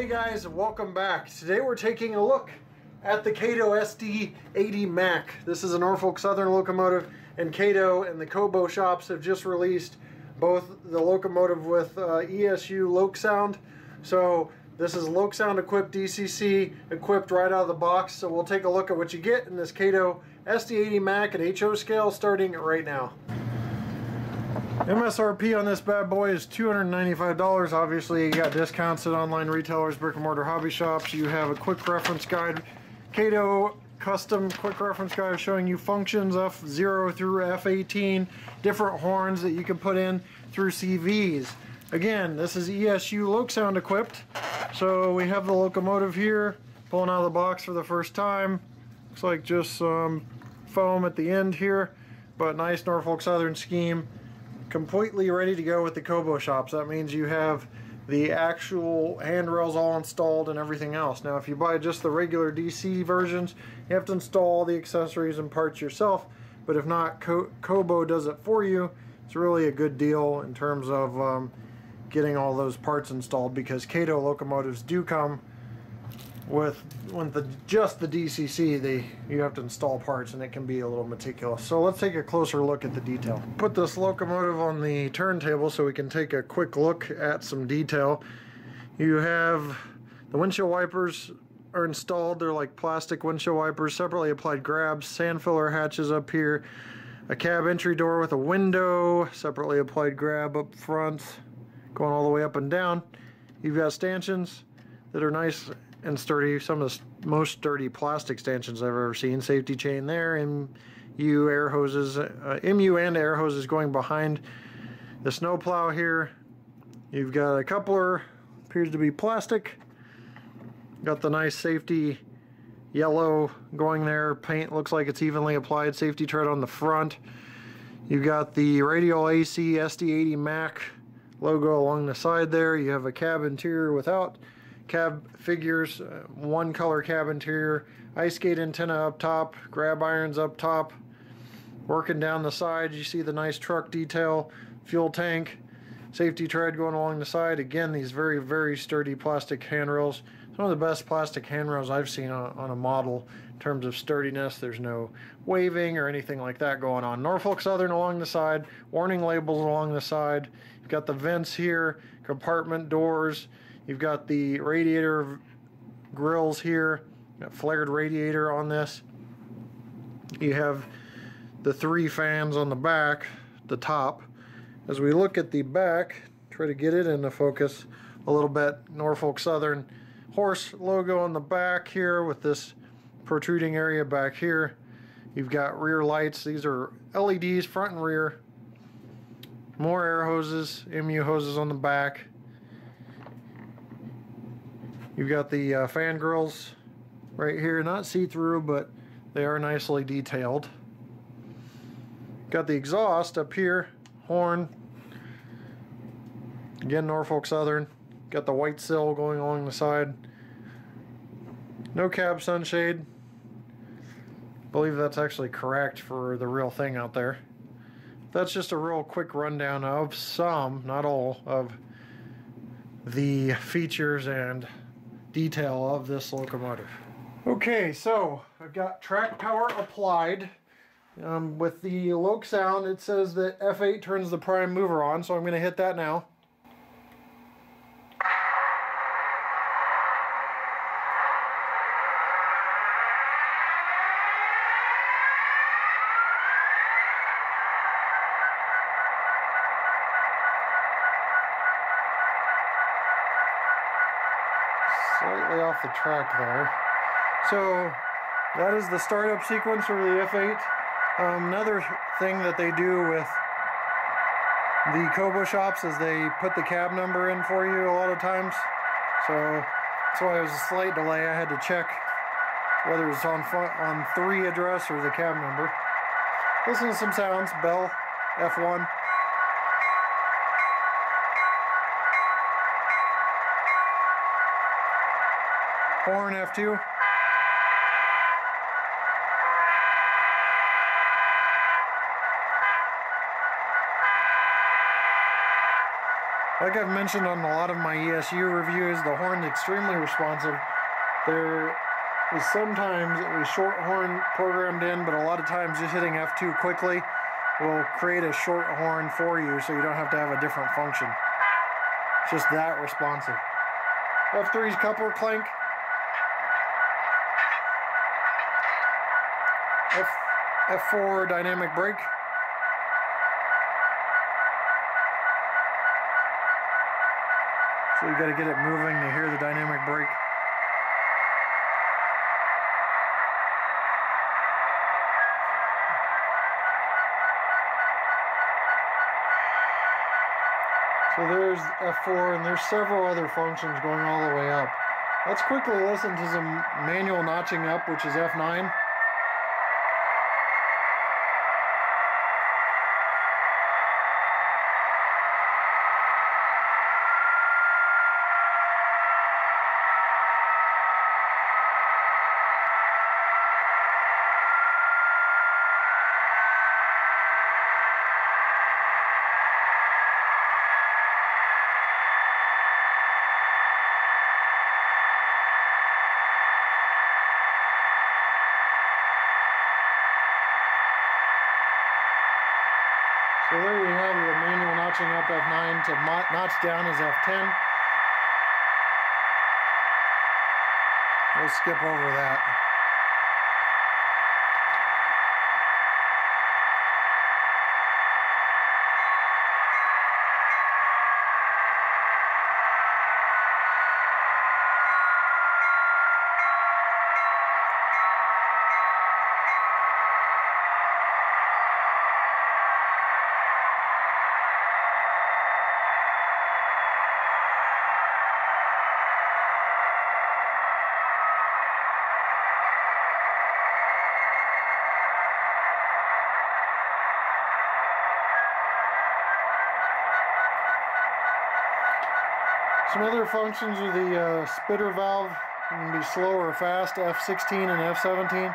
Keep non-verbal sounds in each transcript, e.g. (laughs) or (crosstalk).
Hey guys, welcome back. Today we're taking a look at the Kato SD80MAC. This is a Norfolk Southern locomotive and Kato and the Kobo shops have just released both the locomotive with uh, ESU LokSound. So this is LokSound equipped DCC equipped right out of the box. So we'll take a look at what you get in this Kato SD80MAC at HO scale starting right now. MSRP on this bad boy is $295. Obviously, you got discounts at online retailers, brick and mortar hobby shops. You have a quick reference guide. Kato custom quick reference guide showing you functions F0 through F18, different horns that you can put in through CVs. Again, this is ESU LokSound equipped. So we have the locomotive here, pulling out of the box for the first time. Looks like just some foam at the end here, but nice Norfolk Southern scheme completely ready to go with the Kobo shops. That means you have the actual handrails all installed and everything else. Now if you buy just the regular DC versions, you have to install all the accessories and parts yourself, but if not, Kobo does it for you. It's really a good deal in terms of um, getting all those parts installed because Kato locomotives do come with the just the DCC you have to install parts and it can be a little meticulous. So let's take a closer look at the detail. Put this locomotive on the turntable so we can take a quick look at some detail. You have the windshield wipers are installed. They're like plastic windshield wipers separately applied grabs sand filler hatches up here a cab entry door with a window separately applied grab up front going all the way up and down. You've got stanchions that are nice and sturdy, some of the most sturdy plastic stanchions I've ever seen. Safety chain there, MU air hoses, uh, MU and air hoses going behind the snowplow here. You've got a coupler, appears to be plastic. Got the nice safety yellow going there. Paint looks like it's evenly applied. Safety tread on the front. You've got the radial AC SD80 Mac logo along the side there. You have a cab interior without cab figures, uh, one color cab interior, ice skate antenna up top, grab irons up top. Working down the side, you see the nice truck detail, fuel tank, safety tread going along the side. Again, these very, very sturdy plastic handrails. Some of the best plastic handrails I've seen on, on a model in terms of sturdiness. There's no waving or anything like that going on. Norfolk Southern along the side, warning labels along the side. You've got the vents here, compartment doors. You've got the radiator grills here, flared radiator on this. You have the three fans on the back, the top. As we look at the back, try to get it into focus a little bit, Norfolk Southern horse logo on the back here with this protruding area back here. You've got rear lights. These are LEDs front and rear. More air hoses, MU hoses on the back. You've got the uh, fan grills right here, not see-through, but they are nicely detailed. Got the exhaust up here, horn. Again, Norfolk Southern. Got the white sill going along the side. No cab sunshade. believe that's actually correct for the real thing out there. That's just a real quick rundown of some, not all, of the features and detail of this locomotive. Okay, so I've got track power applied. Um, with the LokSound, it says that F8 turns the prime mover on, so I'm going to hit that now. Slightly off the track there. So that is the startup sequence for the F8. Um, another thing that they do with the Kobo shops is they put the cab number in for you a lot of times. So that's why it was a slight delay. I had to check whether it's on on 3 address or the cab number. Listen to some sounds. Bell, F1. Horn F2. Like I've mentioned on a lot of my ESU reviews, the horn's extremely responsive. There is sometimes a short horn programmed in, but a lot of times just hitting F2 quickly will create a short horn for you so you don't have to have a different function. It's just that responsive. F3's coupler clank. F, F4 dynamic brake. So you got to get it moving to hear the dynamic brake. So there's F4 and there's several other functions going all the way up. Let's quickly listen to some manual notching up, which is F9. So there you have the manual notching up F9 to notch down is F10. We'll skip over that. Some other functions of the uh, spitter valve can be slow or fast, F16 and F17.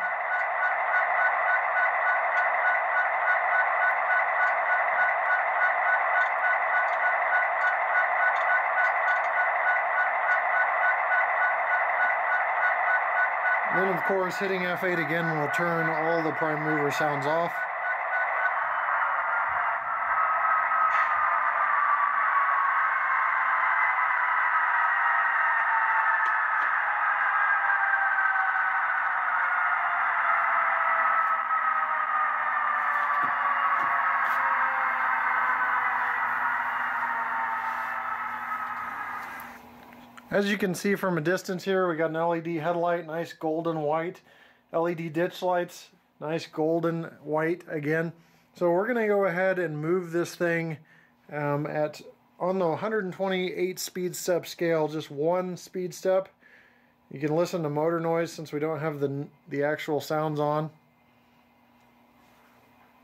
Then of course hitting F8 again will turn all the prime mover sounds off. As you can see from a distance here, we got an LED headlight, nice golden white. LED ditch lights, nice golden white again. So we're going to go ahead and move this thing um, at on the 128 speed step scale, just one speed step. You can listen to motor noise since we don't have the, the actual sounds on.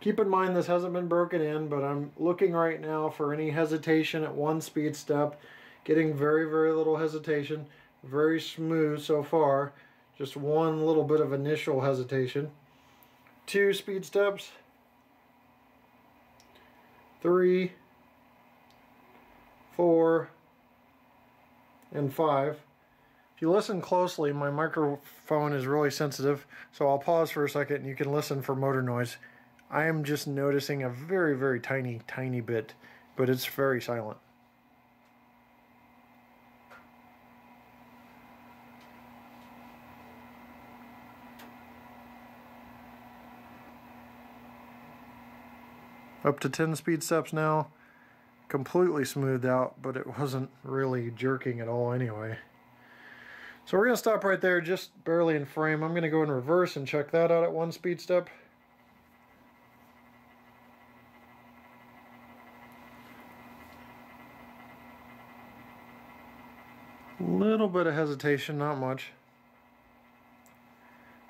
Keep in mind this hasn't been broken in, but I'm looking right now for any hesitation at one speed step. Getting very, very little hesitation. Very smooth so far. Just one little bit of initial hesitation. Two speed steps. Three. Four. And five. If you listen closely, my microphone is really sensitive, so I'll pause for a second and you can listen for motor noise. I am just noticing a very, very tiny, tiny bit, but it's very silent. Up to 10 speed steps now. Completely smoothed out, but it wasn't really jerking at all anyway. So we're going to stop right there, just barely in frame. I'm going to go in reverse and check that out at one speed step. Little bit of hesitation, not much.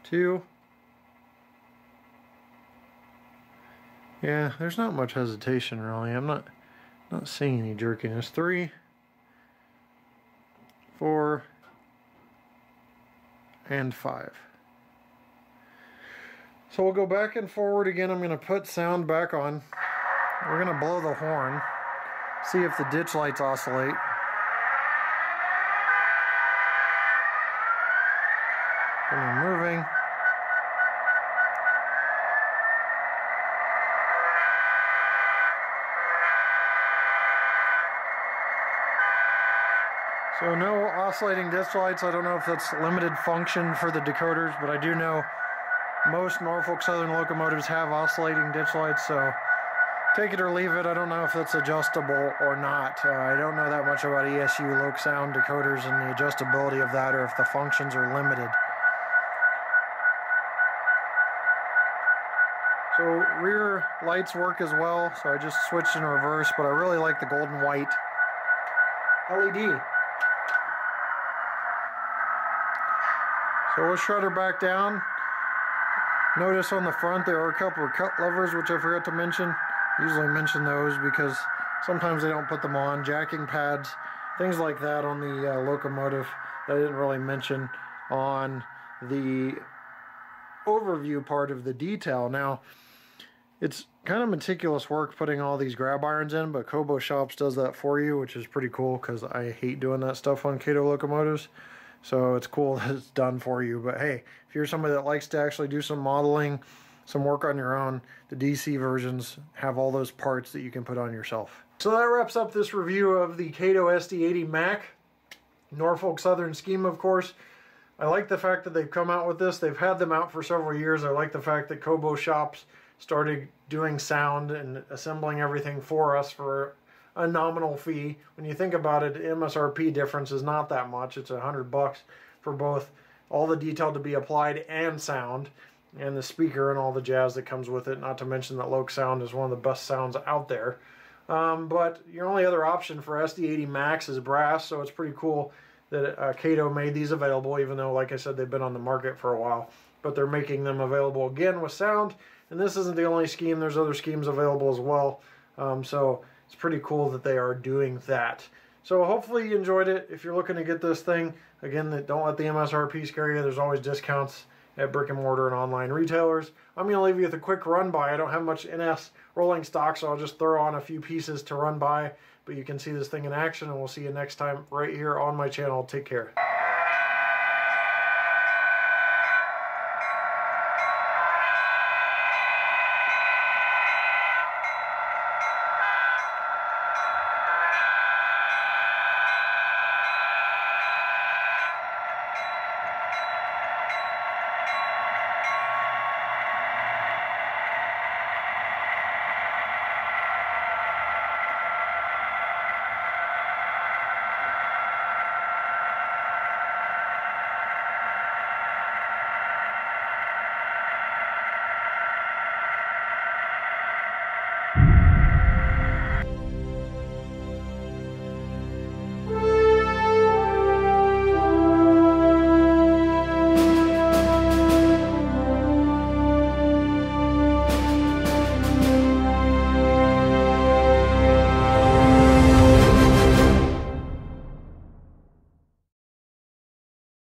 Two. Yeah, there's not much hesitation really. I'm not not seeing any jerkiness. Three, four, and five. So we'll go back and forward again. I'm going to put sound back on. We're going to blow the horn. See if the ditch lights oscillate. And they're moving. So no oscillating ditch lights. I don't know if that's limited function for the decoders, but I do know most Norfolk Southern locomotives have oscillating ditch lights, so take it or leave it. I don't know if that's adjustable or not. Uh, I don't know that much about ESU LokSound decoders and the adjustability of that or if the functions are limited. So rear lights work as well, so I just switched in reverse, but I really like the golden white LED. So we'll shut her back down. Notice on the front there are a couple of cut levers, which I forgot to mention. Usually mention those because sometimes they don't put them on. Jacking pads, things like that on the uh, locomotive that I didn't really mention on the overview part of the detail. Now, it's kind of meticulous work putting all these grab irons in, but Kobo Shops does that for you, which is pretty cool because I hate doing that stuff on Kato locomotives. So it's cool (laughs) that it's done for you. But hey, if you're somebody that likes to actually do some modeling, some work on your own, the DC versions have all those parts that you can put on yourself. So that wraps up this review of the Kato SD80MAC. Norfolk Southern scheme, of course. I like the fact that they've come out with this. They've had them out for several years. I like the fact that Kobo Shops started doing sound and assembling everything for us for a nominal fee. When you think about it, MSRP difference is not that much. It's a hundred bucks for both all the detail to be applied and sound and the speaker and all the jazz that comes with it. Not to mention that LokSound is one of the best sounds out there. Um, but your only other option for SD80MACs is brass, so it's pretty cool that uh, Kato made these available, even though, like I said, they've been on the market for a while. But they're making them available again with sound, and this isn't the only scheme. There's other schemes available as well. Um, so it's pretty cool that they are doing that. So hopefully you enjoyed it. If you're looking to get this thing, again, don't let the MSRP scare you. There's always discounts at brick and mortar and online retailers. I'm going to leave you with a quick run by. I don't have much NS rolling stock, so I'll just throw on a few pieces to run by. But you can see this thing in action, and we'll see you next time right here on my channel. Take care.